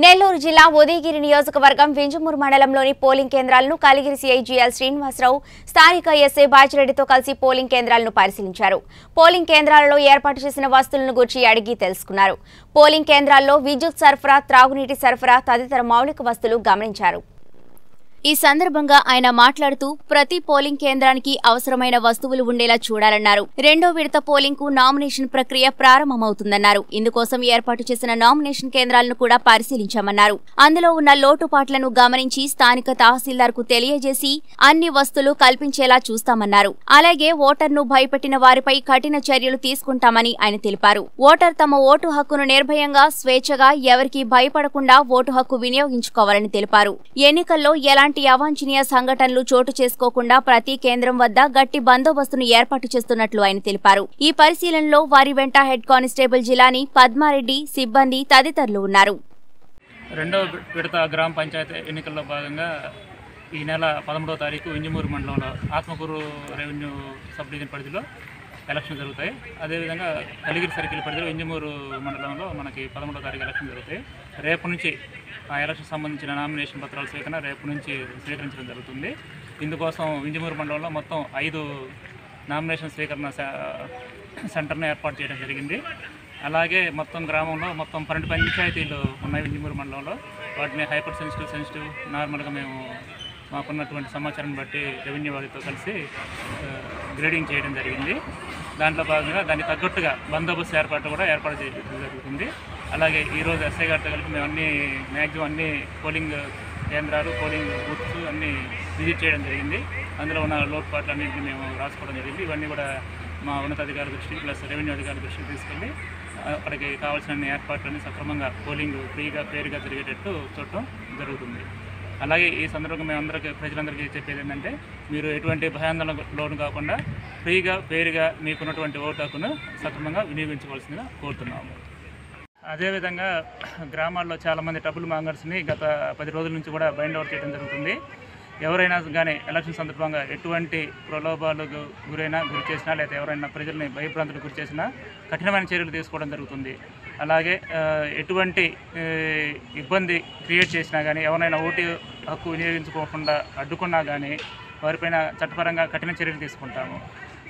నెల్లూరు జిల్లా ఉదయగిరి నియోజకవర్గం వింజమూరు మండలంలోని పోలింగ్ కేంద్రాలను కలిగిరి సిఐజిఎల్ శ్రీనివాసరావు స్థానిక ఎస్ఐ బాచిరెడ్డితో కలిసి పోలింగ్ కేంద్రాలను పరిశీలించారు. పోలింగ్ కేంద్రాలలో ఏర్పాటు చేసిన వస్తువులను గురించి అడిగి తెలుసుకున్నారు. పోలింగ్ కేంద్రాల్లో విద్యుత్ సరఫరా త్రాగునీటి సరఫరా తదితర మౌలిక వస్తువులు గమనించారు. ఈ సందర్భంగా ఆయన మాట్లాడుతూ ప్రతి పోలింగ్ కేంద్రానికి అవసరమైన వస్తువులు ఉండేలా చూడాలన్నారు. రెండో విడత పోలింగ్కు నామినేషన్ ప్రక్రియ ప్రారంభమవుతుందన్నారు. ఇందుకోసం ఏర్పాటు చేసిన నామినేషన్ కేంద్రాలను కూడా పరిశీలించామన్నారు. అందులో ఉన్న లోటుపాట్లను గమనించి స్థానిక తహసీల్దార్కు తెలియజేసి అన్ని వస్తువులు కల్పించేలా చూస్తామన్నారు. అలాగే ఓటర్ను భయపెట్టిన వారిపై కఠిన చర్యలు తీసుకుంటామని ఆయన తెలిపారు. ఓటర్ తమ ఓటు హక్కును నిర్భయంగా స్వేచ్ఛగా ఎవరికీ భయపడకుండా ఓటు హక్కు వినియోగించుకోవాలని తెలిపారు. ఎన్నికల్లో ఎలాంటి అవాంఛనీయ సంఘటనలు చోటు చేసుకోకుండా ప్రతి కేంద్రం వద్ద గట్టి బందోబస్తును ఏర్పాటు చేస్తున్నట్లు ఆయన తెలిపారు. ఈ పరిశీలనలో వారి వెంట హెడ్ కానిస్టేబుల్ జిలాని పద్మారెడ్డి సిబ్బంది తదితరులు ఉన్నారు. రెండవ విడత గ్రామ పంచాయతీ ఎన్నికల్లో భాగంగా ఈ నెల పదమూడవ తారీఖు ఇంజమూరు మండలంలో ఆత్మకూరు రెవెన్యూ సబ్ డివిజన్ పరిధిలో ఎలక్షన్ జరుగుతాయి. అదేవిధంగా కలిగిరి సర్కిల్ పరిధిలో ఇంజమూరు మండలంలో మనకి పదమూడవ తారీఖు ఎలక్షన్ జరుగుతాయి. రేపు నుంచి ఎలక్షన్ సంబంధించిన నామినేషన్ పత్రాల సేకరణ రేపు నుంచి స్వీకరించడం జరుగుతుంది. ఇందుకోసం వింజమూరు మండలంలో మొత్తం ఐదు నామినేషన్ స్వీకరణ సెంటర్ను ఏర్పాటు చేయడం జరిగింది. అలాగే మొత్తం గ్రామంలో మొత్తం పన్నెండు పంచాయతీలు ఉన్నాయి వింజమూరు మండలంలో. వాటిని హైపర్ సెన్సిటివ్ సెన్సిటివ్ నార్మల్గా మేము మాకున్నటువంటి సమాచారం బట్టి రెవెన్యూ వారితో కలిసి గ్రేడింగ్ చేయడం జరిగింది. దాంట్లో భాగంగా దానికి తగ్గట్టుగా బందోబస్తు ఏర్పాటు కూడా ఏర్పాటు చేయడం జరుగుతుంది. అలాగే ఈరోజు ఎస్ఐ గారితో కలిపి మేము అన్ని మ్యాక్సిమం అన్ని పోలింగ్ కేంద్రాలు పోలింగ్ బూత్స్ అన్ని విజిట్ చేయడం జరిగింది. అందులో ఉన్న లోటుపాట్లు అన్నింటినీ మేము రాసుకోవడం జరిగింది. ఇవన్నీ కూడా మా ఉన్నతాధికారి దృష్టికి ప్లస్ రెవెన్యూ అధికారి దృష్టికి తీసుకెళ్ళి అక్కడికి కావాల్సిన ఏర్పాట్లన్నీ సక్రమంగా పోలింగ్ ఫ్రీగా పేరుగా జరిగేటట్టు చూడటం జరుగుతుంది. అలాగే ఈ సందర్భంగా మేము అందరికీ ప్రజలందరికీ చెప్పేది ఏంటంటే మీరు ఎటువంటి భయాందోళన లోను కాకుండా ఫ్రీగా పేరుగా మీకున్నటువంటి ఓటు హక్కును సక్రమంగా వినియోగించుకోవాల్సిందిగా కోరుతున్నాము. అదేవిధంగా గ్రామాల్లో చాలామంది డబ్బులు మాంగర్స్ని గత పది రోజుల నుంచి కూడా బైండ్ అవుట్ చేయడం జరుగుతుంది. ఎవరైనా కానీ ఎలక్షన్ సందర్భంగా ఎటువంటి ప్రలోభాలకు గురైనా గురి చేసినా లేదా ఎవరైనా ప్రజల్ని భయభ్రాంతులకు గురి చేసినా కఠినమైన చర్యలు తీసుకోవడం జరుగుతుంది. అలాగే ఎటువంటి ఇబ్బంది క్రియేట్ చేసినా కానీ ఎవరైనా ఓటు హక్కు వినియోగించుకోకుండా అడ్డుకున్నా కానీ వారిపైన చట్టపరంగా కఠిన చర్యలు తీసుకుంటాము.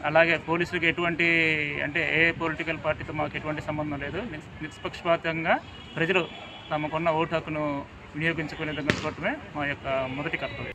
అలాగే పోలీసులకు ఎటువంటి అంటే ఏ పొలిటికల్ పార్టీతో మాకు ఎటువంటి సంబంధం లేదు. నిష్పక్షపాతంగా ప్రజలు తమకున్న ఓటు హక్కును వినియోగించుకునే విధంగా చూడటమే మా యొక్క మొదటి కర్తవ్యం.